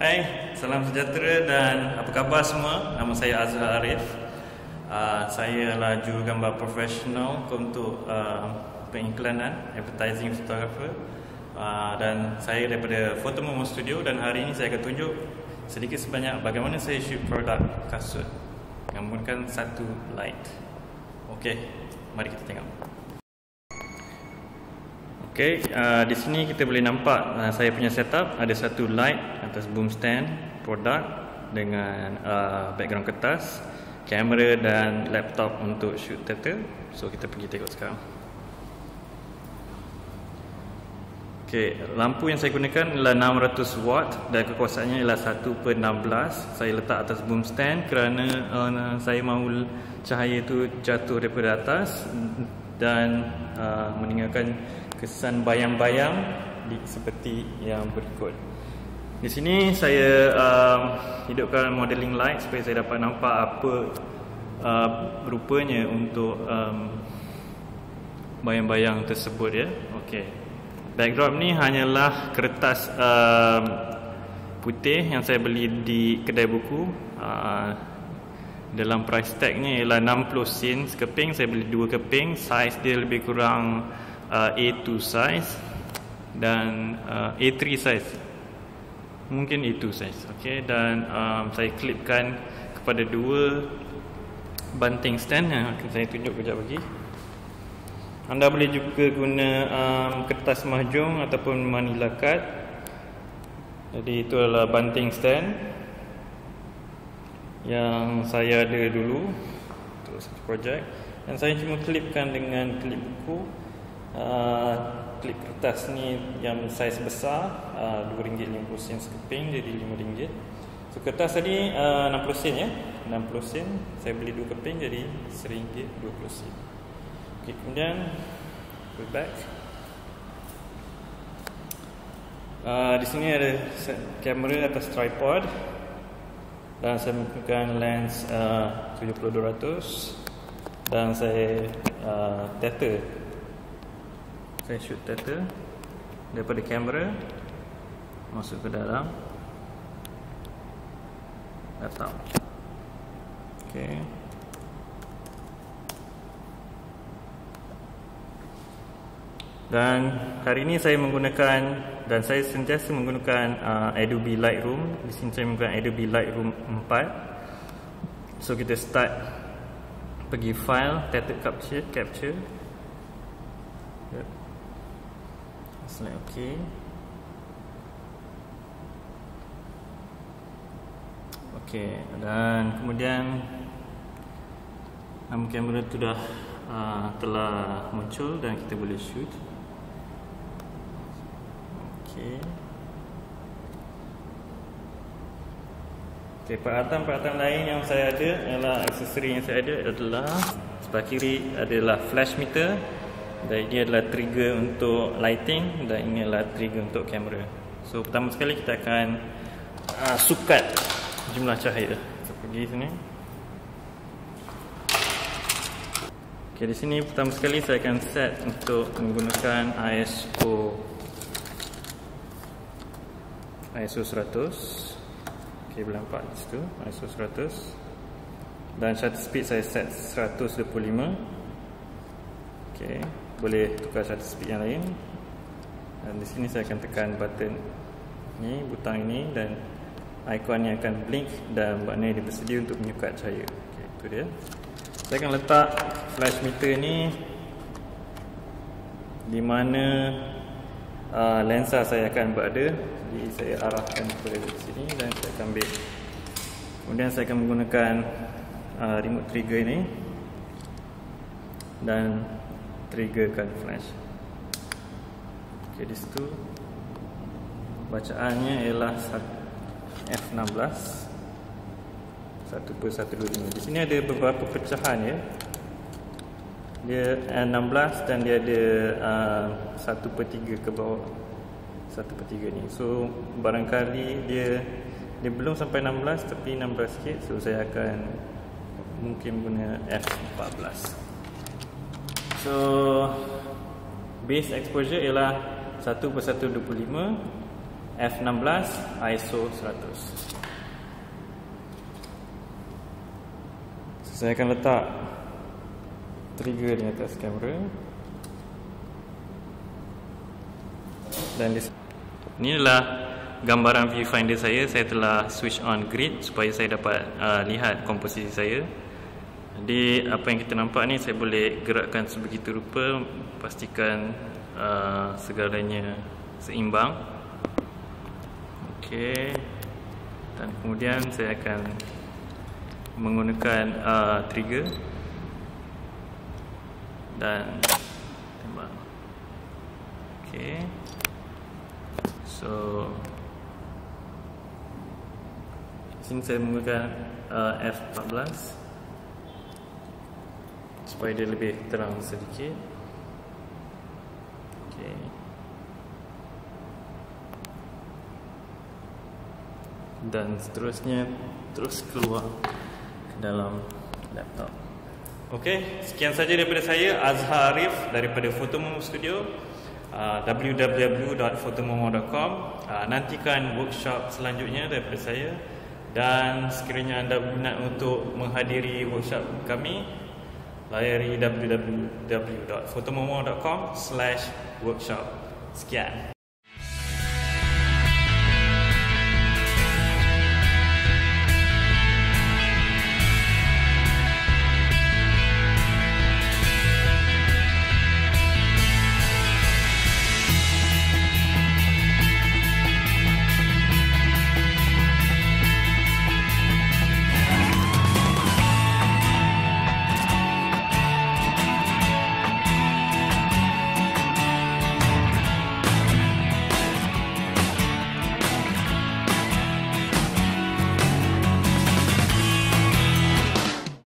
Hai, salam sejahtera dan apa khabar semua? Nama saya Azhar Arif. Uh, saya adalah juru gambar profesional untuk uh, pengiklanan, advertising photographer. Uh, dan saya daripada Photomomo Studio dan hari ini saya akan tunjuk sedikit sebanyak bagaimana saya shoot produk kasut menggunakan satu light. Okey, mari kita tengok. Okey, uh, di sini kita boleh nampak uh, saya punya setup ada satu light atas boom stand produk dengan uh, background kertas, kamera dan laptop untuk shoot theater. So kita pergi tengok sekarang. Okey, lampu yang saya gunakan adalah 600 watt dan kekuasaannya ialah 1 per 16. Saya letak atas boom stand kerana uh, saya mahu cahaya itu jatuh daripada atas dan uh, meninggalkan kesan bayang-bayang seperti yang berikut. Di sini saya uh, hidupkan modeling light supaya saya dapat nampak apa uh, rupanya untuk um, bayang-bayang tersebut ya. Okey. Backdrop ni hanyalah kertas uh, putih yang saya beli di kedai buku. Uh, dalam price tag ni ialah 60 sen sekeping. Saya beli dua keping. Size dia lebih kurang uh, A2 size dan uh, A3 size. Mungkin A2 size. Okay. Dan um, saya klipkan kepada dua banting stand yang akan saya tunjuk kejap lagi. Anda boleh juga guna um, kertas mahjong ataupun manila card. Jadi itu adalah banting stand yang saya ada dulu untuk satu projek. Dan saya cuma klipkan dengan klip buku. Uh, klip kertas ni yang saiz besar uh, RM2.50 sekeping jadi RM5. So kertas tadi uh, 60 sen ya. 60 sen. Saya beli 2 keping jadi RM1.20. Okay, kemudian go back. Uh, di sini ada kamera atas tripod dan saya menggunakan lens uh, 70-200 dan saya uh, tether saya shoot tether daripada kamera masuk ke dalam laptop okay. Dan hari ini saya menggunakan dan saya sentiasa menggunakan uh, Adobe Lightroom. Di sini saya menggunakan Adobe Lightroom 4. So kita start pergi file tethered capture capture. Select okay. Okay dan kemudian nama kamera tu dah uh, telah muncul dan kita boleh shoot. Okey. Okey, peralatan-peralatan lain yang saya ada ialah aksesori yang saya ada adalah sebelah kiri adalah flash meter dan ini adalah trigger untuk lighting dan ini adalah trigger untuk kamera. So pertama sekali kita akan uh, sukat jumlah cahaya. So pergi sini. Okey, di sini pertama sekali saya akan set untuk menggunakan ISO ISO 100 ok boleh nampak di situ ISO 100 dan shutter speed saya set 125 ok boleh tukar shutter speed yang lain. Dan di sini saya akan tekan button ni butang ini dan ikon ni akan blink dan maknanya dia bersedia untuk menyukat cahaya. Ok itu dia. Saya akan letak flash meter ni di mana uh, lensa saya akan berada. Jadi saya arahkan kepada sini dan saya akan ambil. Kemudian saya akan menggunakan uh, remote trigger ini. Dan triggerkan flash. Ok di situ bacaannya ialah F16 1 per 125 di sini ada beberapa pecahan ya. Dia 16 dan dia ada uh, 1 per 3 ke bawah. Satu per tiga ni. So barangkali dia dia belum sampai 16 tapi 16 sikit so saya akan mungkin guna F14 so base exposure ialah 1 per 125 F16 ISO 100 saya akan letak trigger di atas kamera. Dan ini adalah gambaran viewfinder saya. Saya telah switch on grid supaya saya dapat uh, lihat komposisi saya jadi apa yang kita nampak ni saya boleh gerakkan sebegitu rupa pastikan uh, segalanya seimbang. Okey. Dan kemudian saya akan menggunakan uh, trigger. Dan tembak. Okey. So sini saya menggunakan uh, F14 supaya dia lebih terang sedikit okey dan seterusnya terus keluar dalam laptop. Okey, sekian saja daripada saya Azhar Arif daripada Photomomo Studio. Uh, www.photomomo.com uh, Nantikan workshop selanjutnya daripada saya Dan sekiranya anda berminat untuk menghadiri workshop kami Layari www.photomomo.com workshop. Sekian